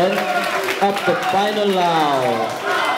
Then the final round.